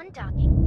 undocking.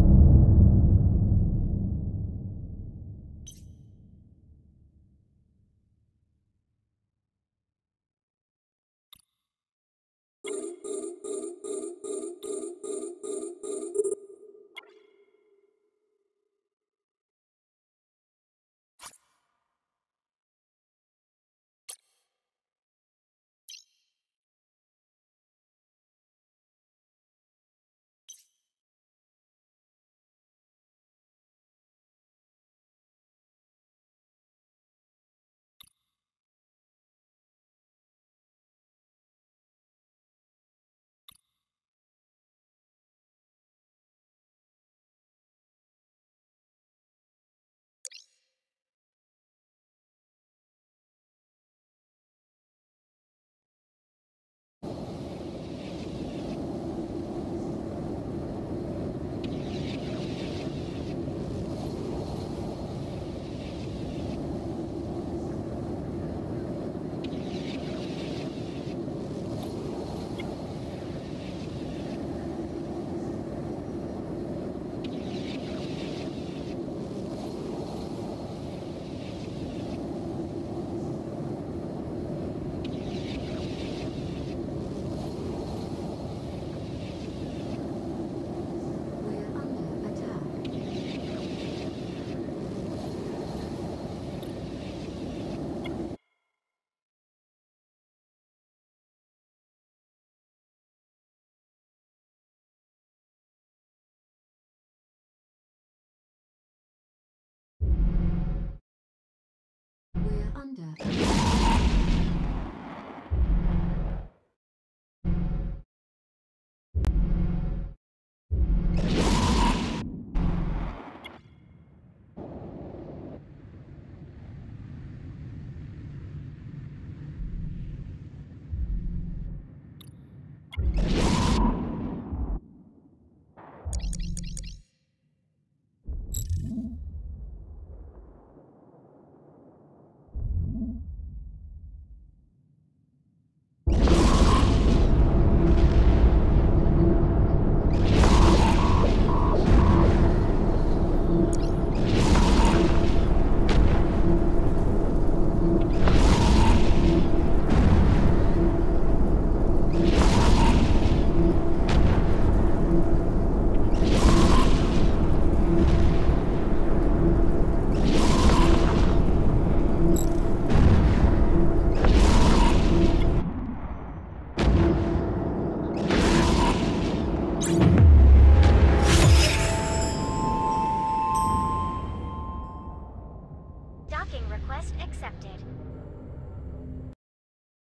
Under. Request accepted.